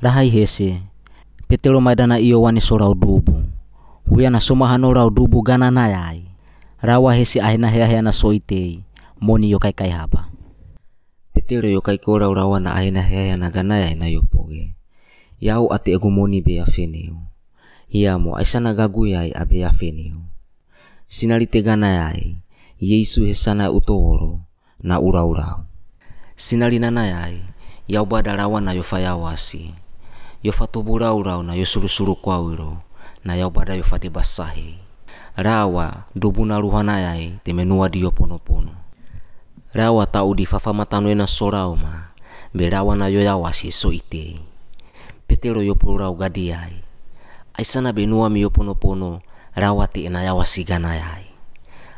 Rahai hese, petelo maidana iyo wani sorau dubu. Huyana somahano rau dubu gana nayai. Rawa hese ahena hea hea na soitei, moni yo kai haba. Petelo yo kai na ahena hea hea na ganayai na yo poge. Yau ate egu moni be afeneu. Ia mo aisana gaguyai abe afeneu. Sinalite ganayai, Yesu hesana utoro na uraurau. Sinali nanayai, yau bada rawa na yofaya fayawasi yofatuvulaula na yosulusulu kwawiro na yaubada yofatibasahi rawa ndupunaluhana yayi teme diyo ponopono lawa ta udifafamatano ena solauma mbe lawa nayo yawasiso ite. Petelo yopulula gadi yayi. Aisana benuwami yoponopono rawa ti ena yawasigana yayi.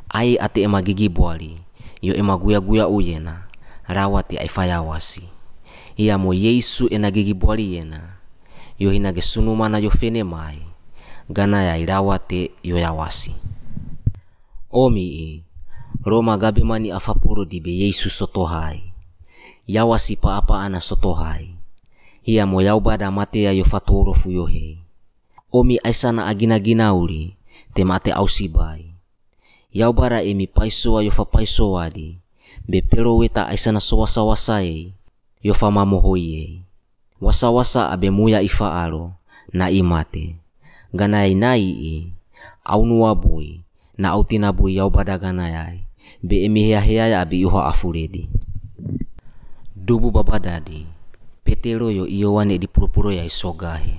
Ai ati emagigi bwali yo emaguyaguya uyena rawa ti aifa yawasi. Yesu ena gigi bwali yena yo hinage sunumana yo fene mai, ganayai rawa te yo yawasi. Omi i, Roma gabemani afapuro di be Yesu sotohai. Yawasi pa apa ana sotohai. Ia mo yau bada matea yo fatoro fuyo hei. Omi aisana agina ginauli, te mate ausibai. Yau bara emi paisoa yo fa paisoa di, be pero weta aisana sowasa wasai, yo fa mamohoi Wasa wasa abe muya ifa alo, na imate. Ganai nai i, au nuabui, na au tinabui yau bada ganayai, be emi hea hea abi iho afuredi. Dubu babadadi, petero yo iyo wane di puro-puro ya isogahi.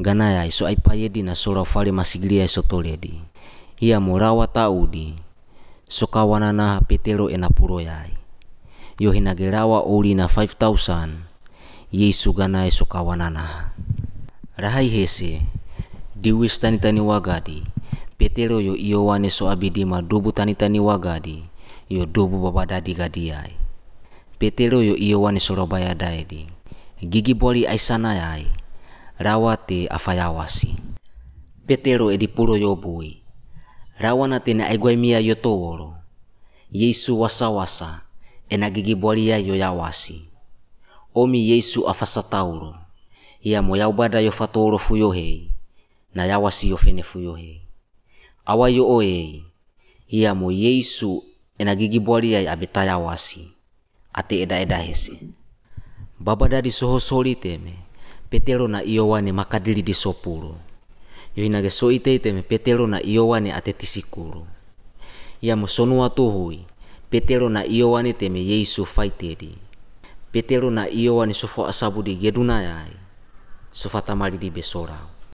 Ganayai so ai payedi na sora fale masiglia isotoledi. Ia morawa taudi, so kawanana petero ena puro yai. Yo hinage rawa uli na 5000, Yesu ganai so kawanana. Rahai hese, diwis tani wagadi, petero yo iyo wane so abidima dubu tani wagadi, yo dubu babadadi gadiai. Petero yo iyo wane sorobaya daedi. Gigi boli aisana yai, rawa te afayawasi. Petero edi puro yo bui. Rawa na tene aigwai mia yo toworo. Yesu wasa ena gigi boli yo yawasi. omi Yesu afasa taulo. Iamo yaubada fatoro fuyo fuyohei na yawasi fuyo fuyohei awa yo oei iamo Yesu enagigibwaliai abeta yawasi ate eda eda hesi. Baba dadi soho soli teme petelo na iowane makadili di sopulo. Ge so itei teme petelo na iowane ate tisikulu iamo sonua tuhui petelo na iowane teme Yesu faitedi. Petero na iyo wane sofo asabu di geduna yai, sofatamali di besorau.